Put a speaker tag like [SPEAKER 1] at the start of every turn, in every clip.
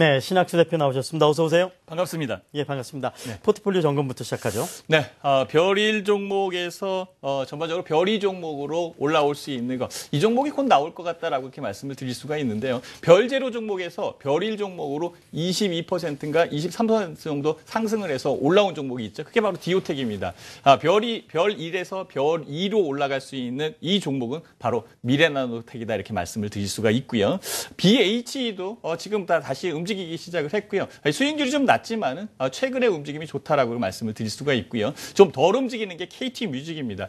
[SPEAKER 1] 네, 신학수 대표 나오셨습니다. 어서 오세요. 반갑습니다. 예, 반갑습니다. 네. 포트폴리오 점검부터 시작하죠. 네, 어, 별일 종목에서 어, 전반적으로 별이 종목으로 올라올 수 있는 것. 이 종목이 곧 나올 것 같다라고 이렇게 말씀을 드릴 수가 있는데요. 별제로 종목에서 별일 종목으로 22%인가 23% 정도 상승을 해서 올라온 종목이 있죠. 그게 바로 디오텍입니다. 아, 별이 별일에서 별이로 올라갈 수 있는 이 종목은 바로 미래나노텍이다 이렇게 말씀을 드릴 수가 있고요. BHE도 어, 지금 다 다시 음질 움직이기 시작을 했고요. 수익률이 좀 낮지만은 아, 최근의 움직임이 좋다라고 말씀을 드릴 수가 있고요. 좀 덜 움직이는 게 KT 뮤직입니다.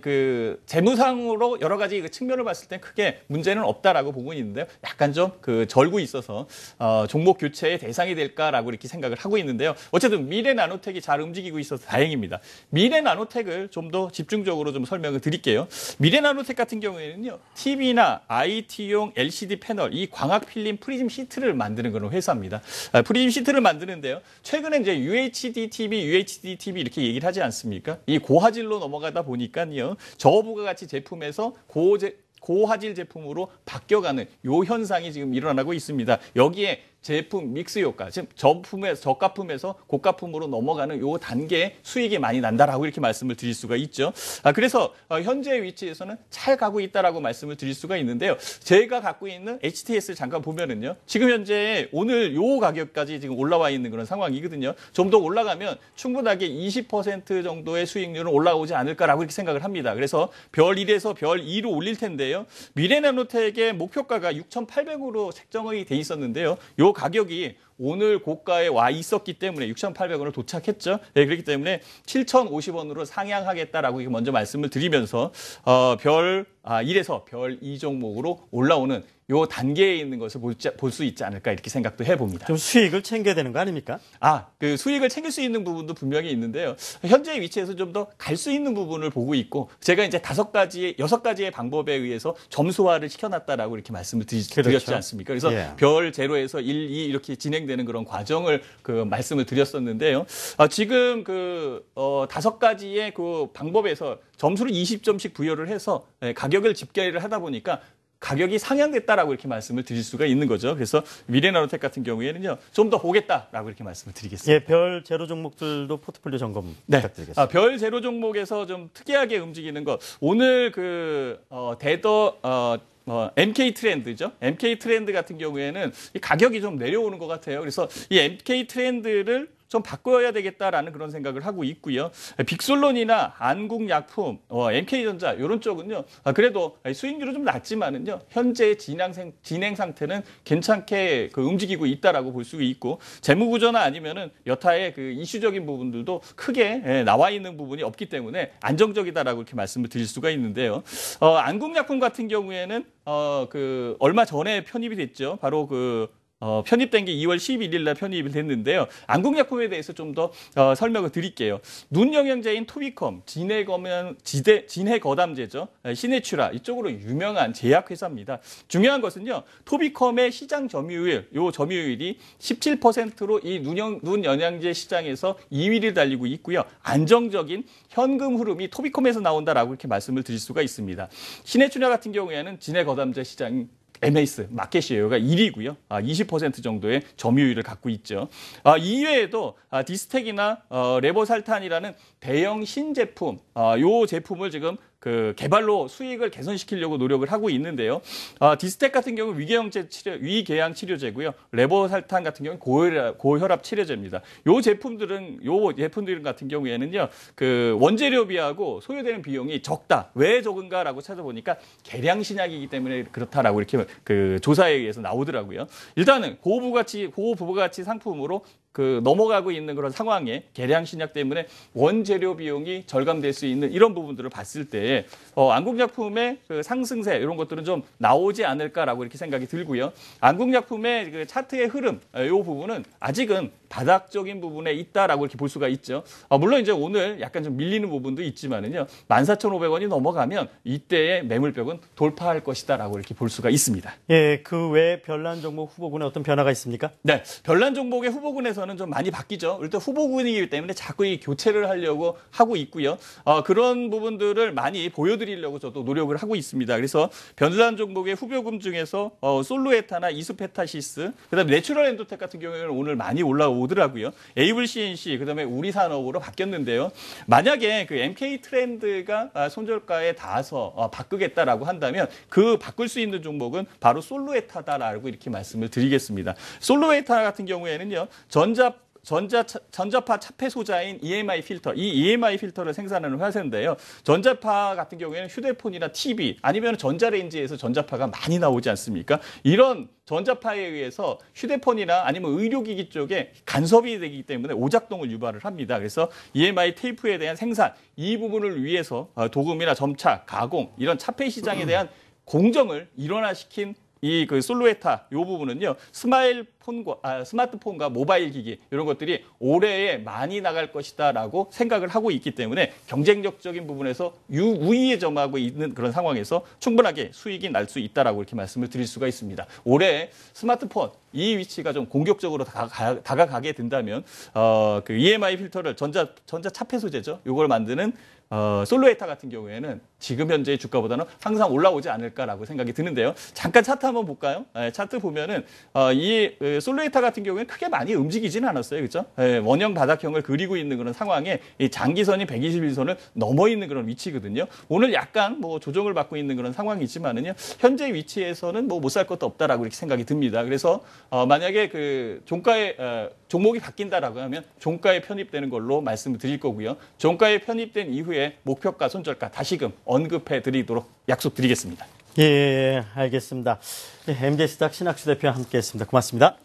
[SPEAKER 1] 그 재무상으로 여러 가지 그 측면을 봤을 땐 크게 문제는 없다라고 보고 있는데요. 약간 좀그 절고 있어서 어, 종목 교체의 대상이 될까라고 이렇게 생각을 하고 있는데요. 어쨌든 미래 나노텍이 잘 움직이고 있어서 다행입니다. 미래 나노텍을 좀 더 집중적으로 좀 설명을 드릴게요. 미래 나노텍 같은 경우에는요. TV나 IT용 LCD 패널, 이 광학 필름 프리즘 시트를 만드는 그런 회사입니다. 아, 프리임 시트를 만드는데요. 최근에 이제 UHD TV, UHD TV 이렇게 얘기를 하지 않습니까? 이 고화질로 넘어가다 보니까요. 저부가 가치 제품에서 고제 고화질 제품으로 바뀌어가는 요 현상이 지금 일어나고 있습니다. 여기에 제품 믹스 효과, 즉 저품에 저가품에서 고가품으로 넘어가는 요 단계에 수익이 많이 난다라고 이렇게 말씀을 드릴 수가 있죠. 아, 그래서 어, 현재 위치에서는 잘 가고 있다라고 말씀을 드릴 수가 있는데요. 제가 갖고 있는 HTS 잠깐 보면은요. 지금 현재 오늘 요 가격까지 지금 올라와 있는 그런 상황이거든요. 좀 더 올라가면 충분하게 20% 정도의 수익률은 올라오지 않을까라고 이렇게 생각을 합니다. 그래서 별 1에서 별 2로 올릴 텐데 있는데요. 미래나노텍의 목표가가 6,800으로 책정이 돼 있었는데요. 요 가격이 오늘 고가에 와 있었기 때문에 6 8 0 0원로 도착했죠. 네, 그렇기 때문에 7,050원으로 상향하겠다라고 먼저 말씀을 드리면서 어, 별 아, 1에서 별 2종목으로 올라오는 요 단계에 있는 것을 볼 수 있지 않을까 이렇게 생각도 해봅니다. 좀 수익을 챙겨야 되는 거 아닙니까? 아, 그 수익을 챙길 수 있는 부분도 분명히 있는데요. 현재 위치에서 좀 더 갈 수 있는 부분을 보고 있고 제가 이제 다섯 가지의 여섯 가지의 방법에 의해서 점수화를 시켜놨다라고 이렇게 말씀을 드리, 그렇죠. 드렸지 않습니까? 그래서 예. 별 제로에서 1, 2 이렇게 진행되는 그런 과정을 그 말씀을 드렸었는데요. 아, 지금 그 어, 다섯 가지의 그 방법에서 점수를 20점씩 부여를 해서 예, 각 가격을 집계를 하다 보니까 가격이 상향됐다라고 이렇게 말씀을 드릴 수가 있는 거죠. 그래서 미래나노텍 같은 경우에는요, 좀더 보겠다라고 이렇게 말씀을 드리겠습니다. 예, 별 제로 종목들도 포트폴리오 점검 네. 부탁드리겠습니다. 아, 별 제로 종목에서 좀 특이하게 움직이는 것. 오늘 그 어, 대더 어, 어 MK 트렌드죠. MK 트렌드 같은 경우에는 가격이 좀 내려오는 것 같아요. 그래서 이 MK 트렌드를 좀 바꿔야 되겠다라는 그런 생각을 하고 있고요. 빅솔론이나 안국약품, 어, MK전자 이런 쪽은요. 아, 그래도 수익률은 좀 낮지만은요. 현재 진행, 진행 상태는 괜찮게 그 움직이고 있다라고 볼 수 있고 재무구조나 아니면은 여타의 그 이슈적인 부분들도 크게 예, 나와 있는 부분이 없기 때문에 안정적이다라고 이렇게 말씀을 드릴 수가 있는데요. 어, 안국약품 같은 경우에는 어, 그 얼마 전에 편입이 됐죠. 바로 그 어, 편입된 게 2월 11일 날 편입이 됐는데요. 안국약품에 대해서 좀더 어, 설명을 드릴게요. 눈 영양제인 토비컴, 진해거면 지대 진해 거담제죠. 시네츄라 이쪽으로 유명한 제약 회사입니다. 중요한 것은요. 토비컴의 시장 점유율, 요 점유율이 17%로 이 눈 영 눈 영양제 시장에서 2위를 달리고 있고요. 안정적인 현금 흐름이 토비컴에서 나온다라고 이렇게 말씀을 드릴 수가 있습니다. 시네츄라 같은 경우에는 진해 거담제 시장 MS 마켓이에요 1위고요. 20% 정도의 점유율을 갖고 있죠. 아, 이외에도 아, 디스텍이나 어, 레보살탄이라는 대형 신제품, 아, 요 제품을 지금 그 개발로 수익을 개선시키려고 노력을 하고 있는데요. 아, 디스텍 같은 경우 위계형제 치료, 위궤양 치료제고요. 레버살탄 같은 경우 고혈압, 고혈압 치료제입니다. 요 제품들은 요 제품들 같은 경우에는요. 그 원재료비하고 소요되는 비용이 적다. 왜 적은가라고 찾아보니까 개량 신약이기 때문에 그렇다라고 이렇게 그 조사에 의해서 나오더라고요. 일단은 고부가치 고부가치 상품으로 그 넘어가고 있는 그런 상황에 개량 신약 때문에 원재료 비용이 절감될 수 있는 이런 부분들을 봤을 때 어, 안국약품의 그 상승세 이런 것들은 좀 나오지 않을까라고 이렇게 생각이 들고요. 안국약품의 그 차트의 흐름 이 어, 부분은 아직은 바닥적인 부분에 있다라고 이렇게 볼 수가 있죠. 아, 물론 이제 오늘 약간 좀 밀리는 부분도 있지만은요. 14,500원이 넘어가면 이때의 매물벽은 돌파할 것이다라고 이렇게 볼 수가 있습니다. 예, 그 외에 별난 종목 후보군에 어떤 변화가 있습니까? 네, 별난 종목의 후보군에서는 좀 많이 바뀌죠. 일단 후보군이기 때문에 자꾸 이 교체를 하려고 하고 있고요. 어, 그런 부분들을 많이 보여드리려고 저도 노력을 하고 있습니다. 그래서 변두 종목의 후보금 중에서 어, 솔로에타나 이스페타시스 그다음에 내추럴 엔도텍 같은 경우에는 오늘 많이 올라오고 오더라고요. AWCNC 그다음에 우리산업으로 바뀌었는데요. 만약에 그 MK 트렌드가 아, 손절가에 닿아서 어, 바꾸겠다라고 한다면 그 바꿀 수 있는 종목은 바로 솔로에타다라고 이렇게 말씀을 드리겠습니다. 솔로에타 같은 경우에는요. 전자 전자, 전자파 차폐 소자인 EMI 필터, 이 EMI 필터를 생산하는 회사인데요. 전자파 같은 경우에는 휴대폰이나 TV 아니면 전자레인지에서 전자파가 많이 나오지 않습니까? 이런 전자파에 의해서 휴대폰이나 아니면 의료기기 쪽에 간섭이 되기 때문에 오작동을 유발을 합니다. 그래서 EMI 테이프에 대한 생산 이 부분을 위해서 어, 도금이나 점차 가공 이런 차폐 시장에 대한 공정을 일원화시킨 이그솔루에타요 부분은요 스마일폰과 아, 스마트폰과 모바일 기기 이런 것들이 올해에 많이 나갈 것이다라고 생각을 하고 있기 때문에 경쟁력적인 부분에서 유, 우위에 점하고 있는 그런 상황에서 충분하게 수익이 날 수 있다라고 이렇게 말씀을 드릴 수가 있습니다. 올해 스마트폰 이 위치가 좀 공격적으로 다가, 다가가게 된다면 어, 그 EMI 필터를 전자 전자 차폐 소재죠. 요걸 만드는 어, 솔로에타 같은 경우에는 지금 현재의 주가보다는 항상 올라오지 않을까라고 생각이 드는데요. 잠깐 차트 한번 볼까요? 예, 차트 보면은 어, 이 그 솔로에타 같은 경우에는 크게 많이 움직이지는 않았어요, 그렇죠? 예, 원형 바닥형을 그리고 있는 그런 상황에 장기선이 121선을 넘어 있는 그런 위치거든요. 오늘 약간 뭐 조정을 받고 있는 그런 상황이지만은요, 현재 위치에서는 뭐 못 살 것도 없다라고 이렇게 생각이 듭니다. 그래서 어, 만약에 그 종가의 어, 종목이 바뀐다라고 하면 종가에 편입되는 걸로 말씀을 드릴 거고요. 종가에 편입된 이후에 후에 예, 목표가 손절가 다시금 언급해 드리도록 약속드리겠습니다. 예, 예, 예 알겠습니다. MJ 스탁 신학수 대표와 함께했습니다. 고맙습니다.